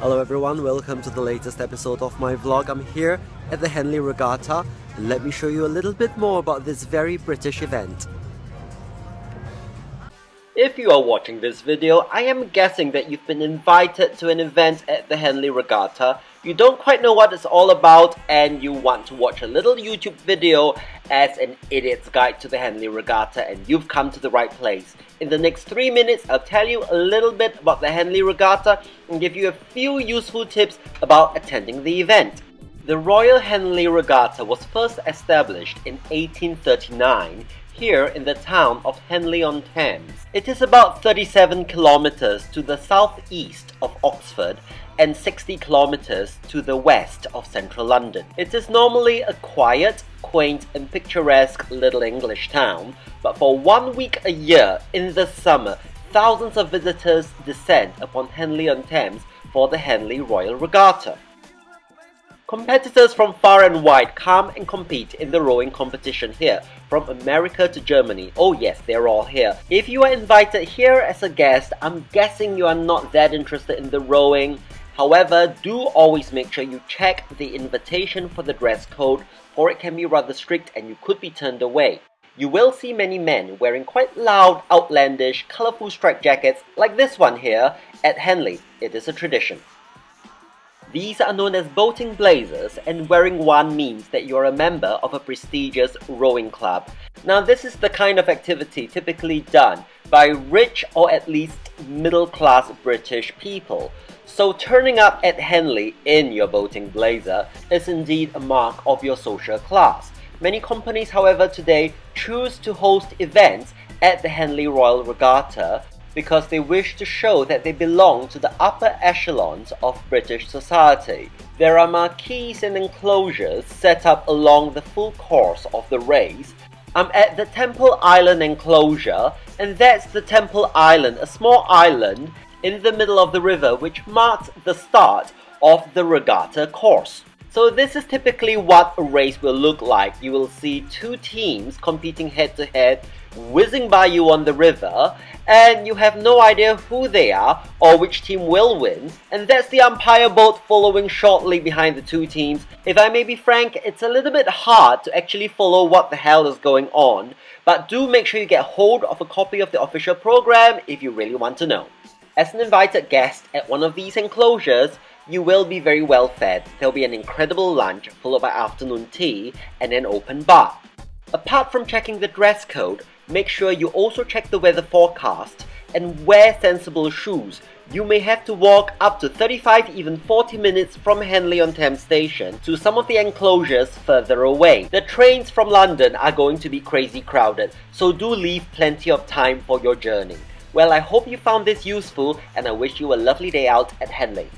Hello everyone, welcome to the latest episode of my vlog. I'm here at the Henley Regatta and let me show you a little bit more about this very British event. If you are watching this video, I am guessing that you've been invited to an event at the Henley Regatta. You don't quite know what it's all about and you want to watch a little YouTube video as an idiot's guide to the Henley Regatta and you've come to the right place. In the next 3 minutes, I'll tell you a little bit about the Henley Regatta and give you a few useful tips about attending the event. The Royal Henley Regatta was first established in 1839 here in the town of Henley-on-Thames. It is about 37 kilometers to the southeast of Oxford and 60 kilometers to the west of central London. It is normally a quiet, quaint and picturesque little English town, but for one week a year in the summer, thousands of visitors descend upon Henley-on-Thames for the Henley Royal Regatta. Competitors from far and wide come and compete in the rowing competition here, from America to Germany. Oh yes, they're all here. If you are invited here as a guest, I'm guessing you are not that interested in the rowing. However, do always make sure you check the invitation for the dress code, for it can be rather strict and you could be turned away. You will see many men wearing quite loud, outlandish, colourful striped jackets like this one here at Henley. It is a tradition. These are known as boating blazers and wearing one means that you're a member of a prestigious rowing club. Now this is the kind of activity typically done by rich or at least middle class British people. So turning up at Henley in your boating blazer is indeed a mark of your social class. Many companies however today choose to host events at the Henley Royal Regatta because they wish to show that they belong to the upper echelons of British society. There are marquees and enclosures set up along the full course of the race. I'm at the Temple Island enclosure, and that's the Temple Island, a small island in the middle of the river which marks the start of the regatta course. So this is typically what a race will look like. You will see two teams competing head to head, whizzing by you on the river, and you have no idea who they are or which team will win, and that's the umpire boat following shortly behind the two teams. If I may be frank, it's a little bit hard to actually follow what the hell is going on, but do make sure you get hold of a copy of the official program if you really want to know. As an invited guest at one of these enclosures, you will be very well fed. There'll be an incredible lunch followed by afternoon tea and an open bar. Apart from checking the dress code, make sure you also check the weather forecast and wear sensible shoes. You may have to walk up to 35 even 40 minutes from Henley-on-Thames station to some of the enclosures further away. The trains from London are going to be crazy crowded, so do leave plenty of time for your journey. Well, I hope you found this useful and I wish you a lovely day out at Henley.